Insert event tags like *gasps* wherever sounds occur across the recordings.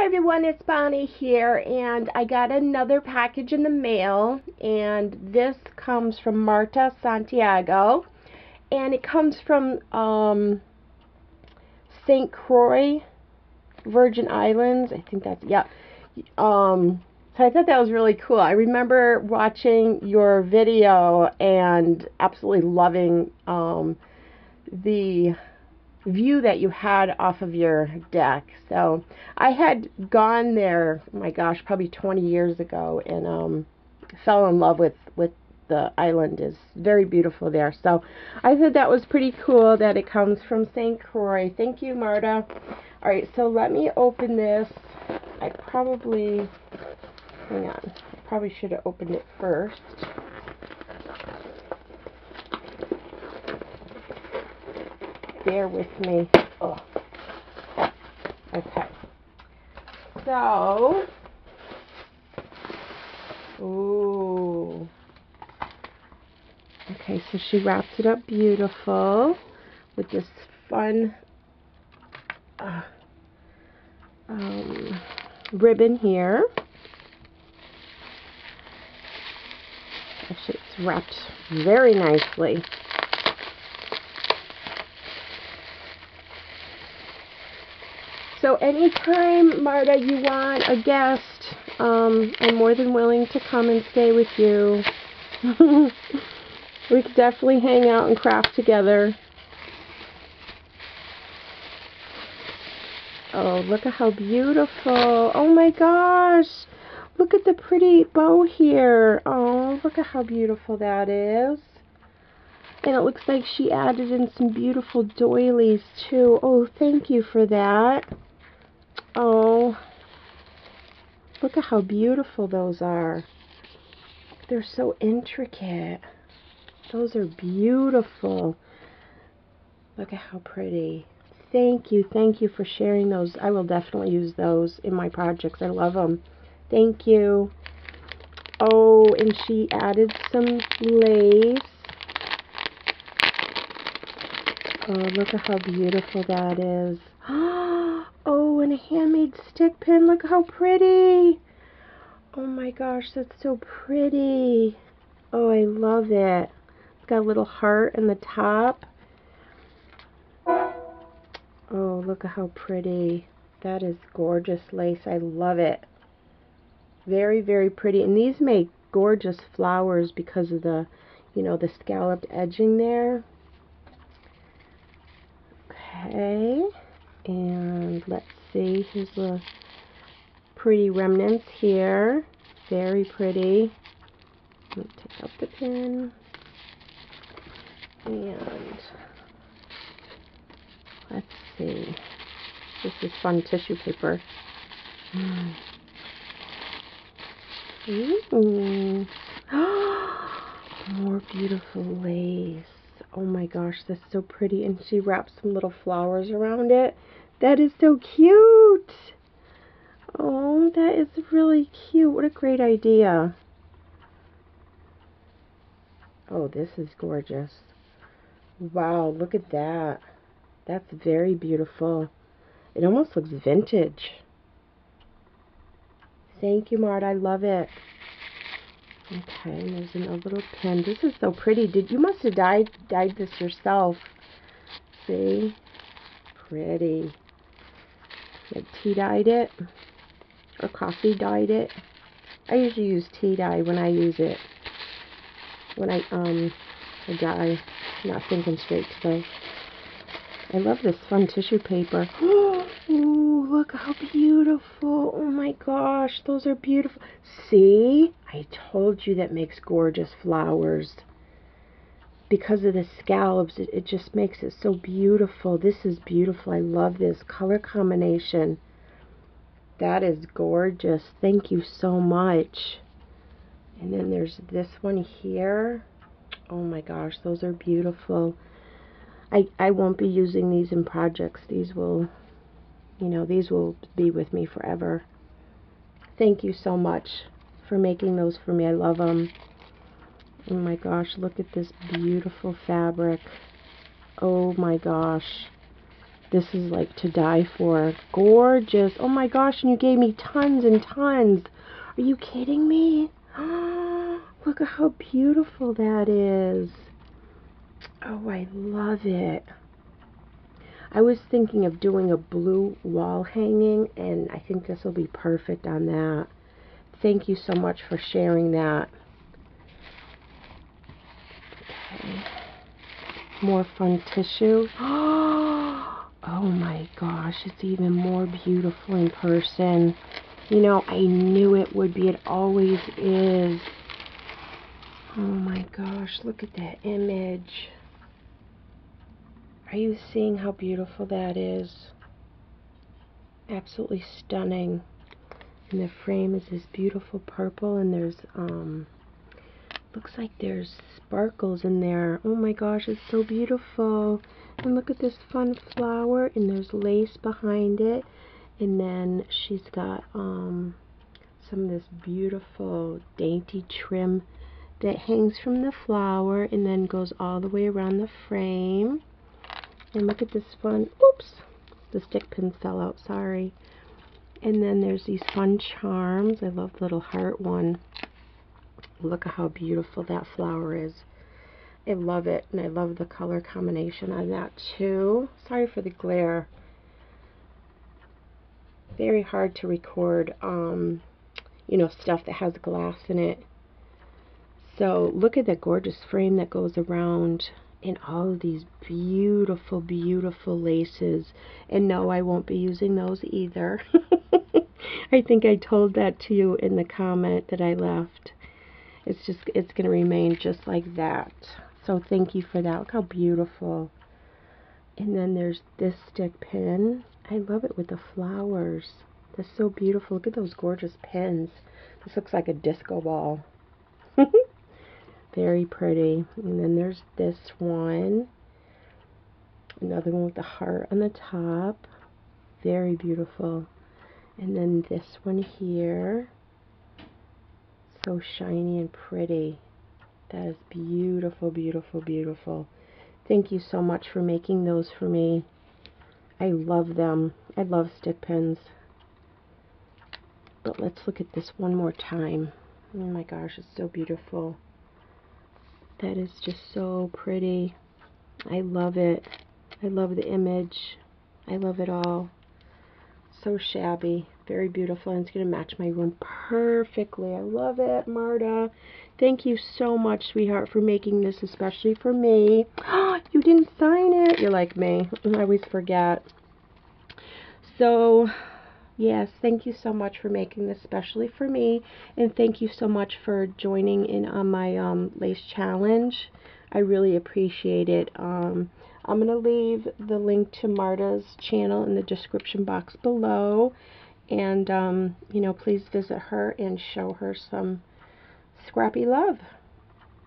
Hi everyone, it's Bonnie here, and I got another package in the mail, and this comes from Marta Santiago, and it comes from um, St. Croix, Virgin Islands. I think that's, yeah. Um, so I thought that was really cool. I remember watching your video and absolutely loving um, the view that you had off of your deck. So I had gone there, my gosh, probably 20 years ago and um, fell in love with, with the island is very beautiful there. So I thought that was pretty cool that it comes from St. Croix. Thank you, Marta. All right, so let me open this. I probably, hang on, I probably should have opened it first. Bear with me. Oh. Okay. So, ooh. Okay, so she wraps it up beautiful with this fun uh, um, ribbon here. Actually, it's wrapped very nicely. So anytime, Marta, you want a guest, um, I'm more than willing to come and stay with you. *laughs* we could definitely hang out and craft together. Oh, look at how beautiful. Oh my gosh. Look at the pretty bow here. Oh, look at how beautiful that is. And it looks like she added in some beautiful doilies too. Oh, thank you for that. Oh, look at how beautiful those are. They're so intricate. Those are beautiful. Look at how pretty. Thank you. Thank you for sharing those. I will definitely use those in my projects. I love them. Thank you. Oh, and she added some lace. Oh, look at how beautiful that is. *gasps* Oh, A handmade stick pin. Look how pretty. Oh my gosh, that's so pretty. Oh, I love it. It's got a little heart in the top. Oh, look at how pretty. That is gorgeous lace. I love it. Very, very pretty. And these make gorgeous flowers because of the, you know, the scalloped edging there. Okay. And let's see, here's the pretty remnants here. Very pretty. Let me take out the pin. And let's see. This is fun tissue paper. Ooh. *gasps* More beautiful lace. Oh my gosh, that's so pretty. And she wraps some little flowers around it. That is so cute. Oh, that is really cute. What a great idea. Oh, this is gorgeous. Wow, look at that. That's very beautiful. It almost looks vintage. Thank you, Mart. I love it. Okay, there's another little pin. This is so pretty. Did you must have dyed dyed this yourself? See, pretty. Like tea dyed it or coffee dyed it. I usually use tea dye when I use it. When I um I dye. Not thinking straight today. I love this fun tissue paper. *gasps* Oh, look how beautiful. Oh my gosh, those are beautiful. See? I told you that makes gorgeous flowers. Because of the scallops, it, it just makes it so beautiful. This is beautiful. I love this color combination. That is gorgeous. Thank you so much. And then there's this one here. Oh my gosh, those are beautiful. I, I won't be using these in projects. These will, you know, these will be with me forever. Thank you so much for making those for me. I love them. Oh my gosh, look at this beautiful fabric. Oh my gosh. This is like to die for. Gorgeous. Oh my gosh, and you gave me tons and tons. Are you kidding me? *gasps* Look at how beautiful that is. Oh, I love it. I was thinking of doing a blue wall hanging, and I think this will be perfect on that. Thank you so much for sharing that. Okay. More fun tissue. *gasps* Oh my gosh, it's even more beautiful in person. You know, I knew it would be. It always is. Oh my gosh, look at that image. Are you seeing how beautiful that is? Absolutely stunning. And the frame is this beautiful purple and there's, um, looks like there's sparkles in there. Oh my gosh, it's so beautiful. And look at this fun flower and there's lace behind it. And then she's got, um, some of this beautiful dainty trim that hangs from the flower and then goes all the way around the frame. And look at this fun, oops, the stick pin fell out, sorry. And then there's these fun charms. I love the little heart one. Look at how beautiful that flower is. I love it, and I love the color combination on that too. Sorry for the glare. Very hard to record, um, you know, stuff that has glass in it. So look at that gorgeous frame that goes around and all of these beautiful, beautiful laces. And no, I won't be using those either. *laughs* I think I told that to you in the comment that I left. It's just, it's going to remain just like that. So thank you for that. Look how beautiful. And then there's this stick pin. I love it with the flowers. That's so beautiful. Look at those gorgeous pins. This looks like a disco ball. *laughs* Very pretty. And then there's this one. Another one with the heart on the top. Very beautiful. And then this one here. So shiny and pretty. That is beautiful, beautiful, beautiful. Thank you so much for making those for me. I love them. I love stick pins. But let's look at this one more time. Oh my gosh, it's so beautiful. That is just so pretty. I love it. I love the image. I love it all. So shabby. Very beautiful. And it's going to match my room perfectly. I love it, Marta. Thank you so much, sweetheart, for making this especially for me. *gasps* you didn't sign it. You're like me. I always forget. So, Yes, thank you so much for making this especially for me. And thank you so much for joining in on my um, lace challenge. I really appreciate it. Um, I'm going to leave the link to Marta's channel in the description box below. And, um, you know, please visit her and show her some scrappy love.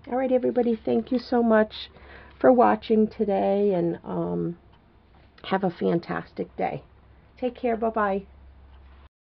All right, everybody, thank you so much for watching today. And um, have a fantastic day. Take care. Bye-bye.